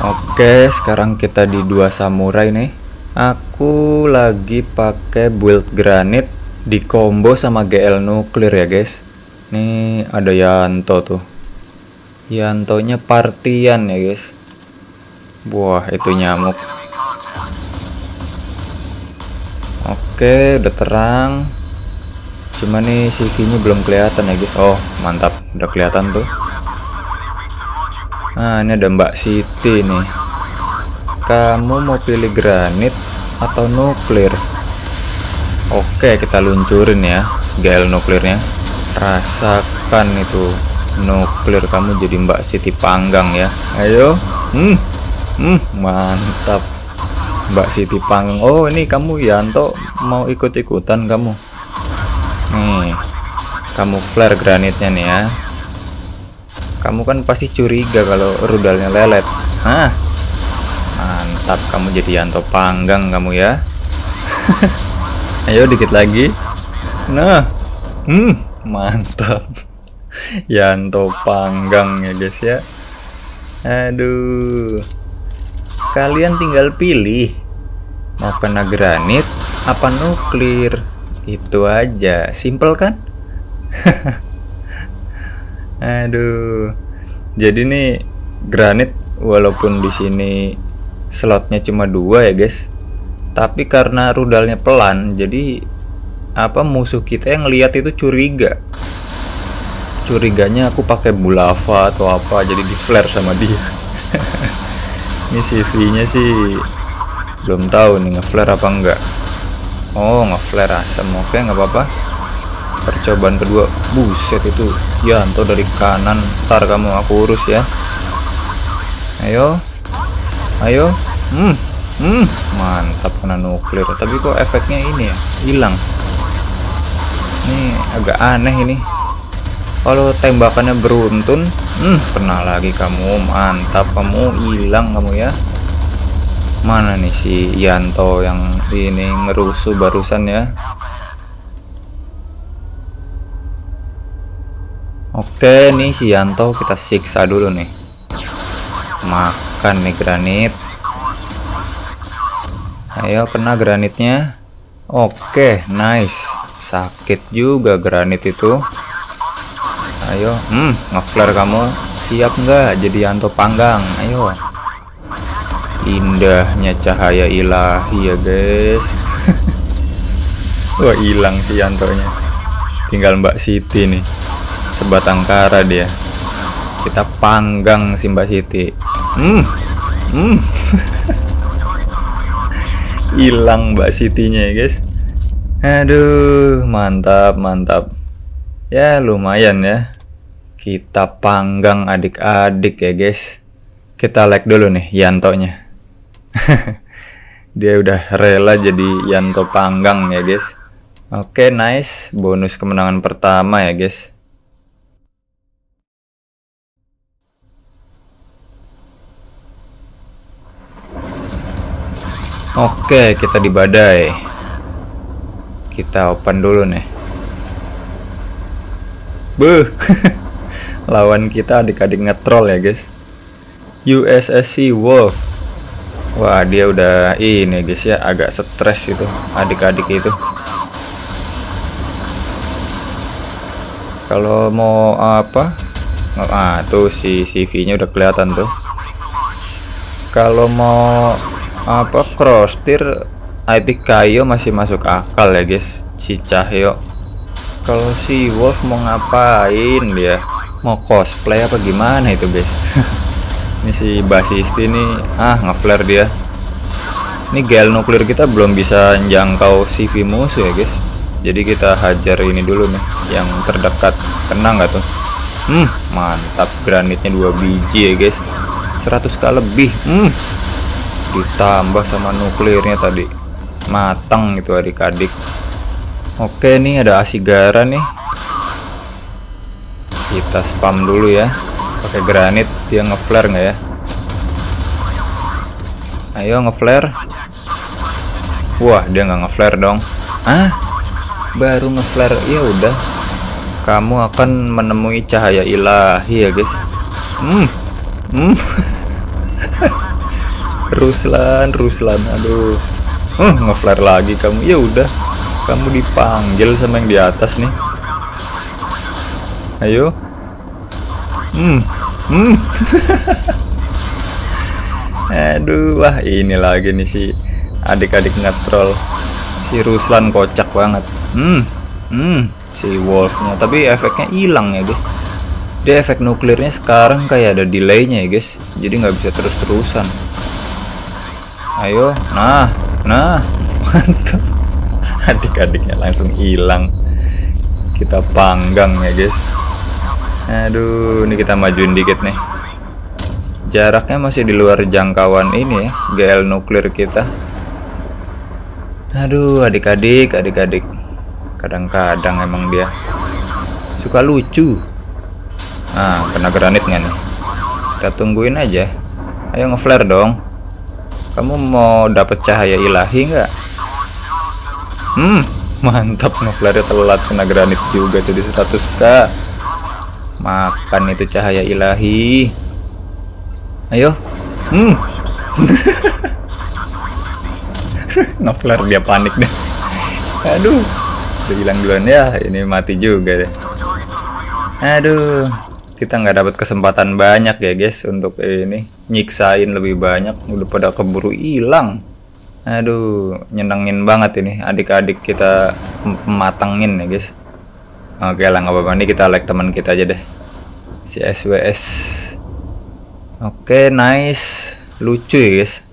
Oke, sekarang kita di dua samurai nih. Aku lagi pakai build granit di combo sama GL nuklir ya, guys. Nih ada Yanto tuh. Yantonya partian ya, guys. Wah, itu nyamuk. Oke, udah terang. Cuma nih CV-nya belum kelihatan ya, guys. Oh, mantap. Udah kelihatan tuh. Nah, ini ada Mbak Siti nih. Kamu mau pilih granit atau nuklir? Oke, kita luncurin ya GL nuklirnya. Rasakan itu nuklir kamu jadi Mbak Siti panggang ya. Ayo. Hmm. Hmm, mantap. Mbak Siti panggang. Oh, ini kamu Yanto mau ikut-ikutan kamu. Nih. Kamu flare granitnya nih ya kamu kan pasti curiga kalau rudalnya lelet. Nah mantap kamu jadi Yanto panggang kamu ya. Ayo dikit lagi. Nah hmm mantap. Yanto panggang ya guys ya. Aduh. Kalian tinggal pilih. Mau kena granit apa nuklir? Itu aja. Simple kan Aduh. Jadi nih granit walaupun di sini slotnya cuma dua ya guys. Tapi karena rudalnya pelan, jadi apa musuh kita yang lihat itu curiga. Curiganya aku pakai bulava atau apa jadi di flare sama dia. ini CV-nya sih belum tahu nih ngeflare apa enggak. Oh, ngeflare asam. Oke, nggak apa-apa percobaan kedua. Buset itu. Yanto dari kanan. Ntar kamu aku urus ya. Ayo. Ayo. Hmm. Hmm. Mantap kena nuklir. Tapi kok efeknya ini ya? Hilang. Ini agak aneh ini. Kalau tembakannya beruntun hmm kena lagi kamu. Mantap kamu. Hilang kamu ya. Mana nih si Yanto yang ini ngerusuh barusan ya Oke nih si Yanto kita siksa dulu nih. Makan nih granit. Ayo kena granitnya. Oke nice. Sakit juga granit itu. Ayo hmm ngeflare kamu. Siap nggak jadi Yanto panggang? Ayo. Indahnya cahaya ilahi ya guys. Wah hilang si Yantonya. Tinggal Mbak Siti nih sebatang kara dia. Kita panggang si Mbak Siti. Hmm. Hmm. Hilang Mbak Sitinya ya guys. Aduh mantap mantap. Ya lumayan ya. Kita panggang adik-adik ya guys. Kita like dulu nih Yantonya. Dia udah rela jadi Yanto panggang ya guys. Oke nice. Bonus kemenangan pertama ya guys Oke, kita di badai. Kita open dulu nih. Beuh. Lawan kita adik-adik ngetrol ya, guys. USSC Wolf. Wah, dia udah ini guys ya, agak stres itu adik-adik itu. Kalau mau apa? Ah, tuh si CV-nya udah kelihatan tuh. Kalau mau apa cross tier IP Kayo masih masuk akal ya guys? Si Cahyo. Kalau si Wolf mau ngapain dia? Mau cosplay apa gimana itu guys? Ini si Basisti nih ah ngeflare dia. Ini gel nuklir kita belum bisa jangkau CV musuh ya guys. Jadi kita hajar ini dulu nih yang terdekat. Kena nggak tuh? Hmm mantap. Granitnya dua biji ya guys. 100 kali lebih. Hmm ditambah sama nuklirnya tadi. Matang itu adik-adik. Oke nih ada asigara nih. Kita spam dulu ya. Pakai granit dia ngeflare nggak ya? Ayo ngeflare. Wah dia nggak ngeflare dong. Ah baru ngeflare ya udah. Kamu akan menemui cahaya ilahi ya guys. Hmm. Hmm Ruslan Ruslan aduh. Uh, ngeflare lagi kamu. Ya udah kamu dipanggil sama yang di atas nih. Ayo. Hmm hmm. Aduh wah ini lagi nih si adik-adik ngetrol si Ruslan kocak banget. Hmm hmm si Wolfnya. Tapi efeknya hilang ya guys. Dia efek nuklirnya sekarang kayak ada delaynya ya guys. Jadi nggak bisa terus-terusan ayo nah nah. Mantap. Adik-adiknya langsung hilang. Kita panggang ya guys. Aduh ini kita majuin dikit nih. Jaraknya masih di luar jangkauan ini ya GL nuklir kita. Aduh adik-adik adik-adik. Kadang-kadang emang dia suka lucu. Nah kena granit nih. Kita tungguin aja. Ayo ngeflare dong kamu mau dapat cahaya ilahi nggak? Hmm, mantap ngeflare telat kena granit juga jadi 100k. Makan itu cahaya ilahi. Ayo. Hmm. ngeflare dia panik deh. Aduh. Udah hilang duluan ya. Ini mati juga deh. Aduh kita nggak dapat kesempatan banyak ya guys untuk ini nyiksain lebih banyak udah pada keburu hilang. Aduh nyenengin banget ini adik-adik kita matangin ya guys. Oke lah nggak apa-apa. Ini kita like teman kita aja deh si SWS oke nice. Lucu ya guys